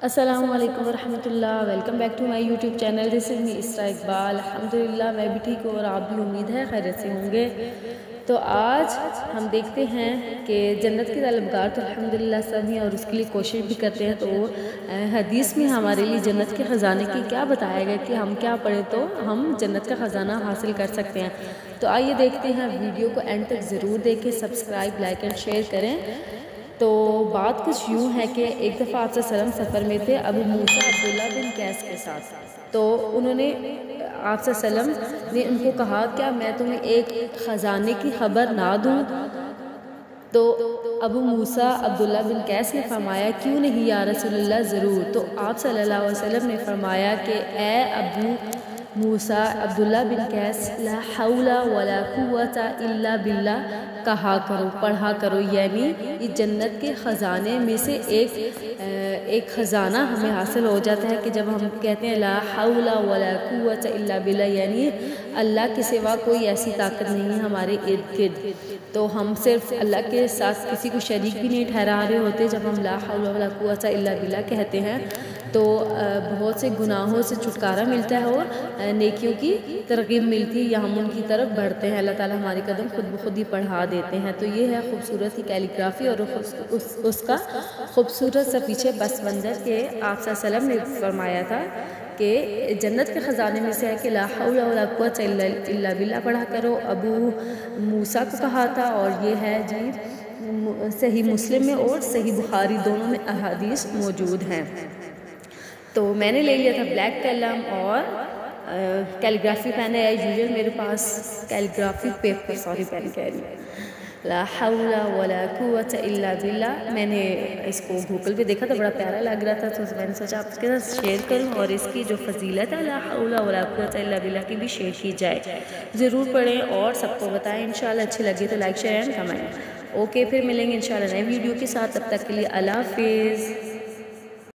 अस्सलाम वालेकुम वरहमतुल्लाह welcome back to my YouTube channel this is me Isra Iqbal अल्हम्दुलिल्लाह मैं भी ठीक हूँ और आप भी उम्मीद है खैर से होंगे। तो आज हम देखते हैं कि जन्नत के तलबगार तो अल्हम्दुलिल्लाह सब हैं और उसके लिए कोशिश भी करते हैं। तो हदीस में हमारे लिए जन्नत के ख़जाने की क्या बताया गया कि हम क्या पढ़ें तो हम जन्नत का ख़जाना हासिल कर सकते हैं। तो आइए देखते हैं, वीडियो को एंड तक ज़रूर देखें, सब्सक्राइब, लाइक एंड शेयर करें। तो बात कुछ यूँ है कि एक दफ़ा आप सलम सफ़र में थे अबू मूसा अब्दुल्ला बिन कैस के साथ। तो उन्होंने आपसे सलम ने उनको कहा, क्या मैं तुम्हें एक ख़जाने की खबर ना दूँ? तो अबू मूसा अब्दुल्ला बिन कैस ने फरमाया, क्यों नहीं या रसूलुल्लाह, ज़रूर। तो आप सल्लल्लाहु अलैहि वसल्लम ने फरमाया कि ए अबू मूसा, अब्दुल्ला बिन कैस, ला हौला वला कुव्वता इल्ला बिल्ला, कहा करो, पढ़ा करो, यानी ये जन्नत के ख़जाने में से एक एक ख़जाना हमें हासिल हो जाता है कि जब हम कहते हैं ला हौला वला कुव्वत इल्ला बिल्ला, यानी अल्लाह के सिवा कोई ऐसी ताकत नहीं है हमारे इर्द गिर्द। तो हम सिर्फ़ अल्लाह के साथ किसी को शरीक भी नहीं ठहरा रहे होते जब हम ला हौला वला कुव्वत इल्ला बिल्ला कहते हैं। तो बहुत से गुनाहों से छुटकारा मिलता है और नेकियों की तरकीब मिलती है या हम उनकी तरफ़ बढ़ते हैं। अल्लाह ताला हमारे कदम खुद ब खुद ही पढ़ा देते हैं। तो ये है खूबसूरत सी कैलीग्राफी और उस, उस, उसका खूबसूरत सा पीछे बस मंजर के आप सलम ने फरमाया था कि जन्नत के ख़जाने में से है कि लाकुत बिल्ला पढ़ा करो। अबू मूसा को कहा था और ये है जी सही मुस्लिम में और सही बुखारी दोनों में अहादीस मौजूद हैं। तो मैंने ले लिया था ब्लैक कलम और कैलीग्राफी पेन है यूजल मेरे पास कैलीग्राफी पेपर सॉरी पेन कह रही ला मैंने इसको गूगल पे देखा था बड़ा प्यारा लग रहा था तो मैंने सोचा आपके साथ शेयर करूँ और इसकी जो फजीलत है, ला बिल्ला की भी शेयर की जाए। ज़रूर पढ़ें और सबको बताएँ, इंशाल्लाह अच्छी लगी तो like share and comment okay फिर मिलेंगे इंशाल्लाह नए वीडियो के साथ। तब तक के लिए अल्लाह हाफिज़।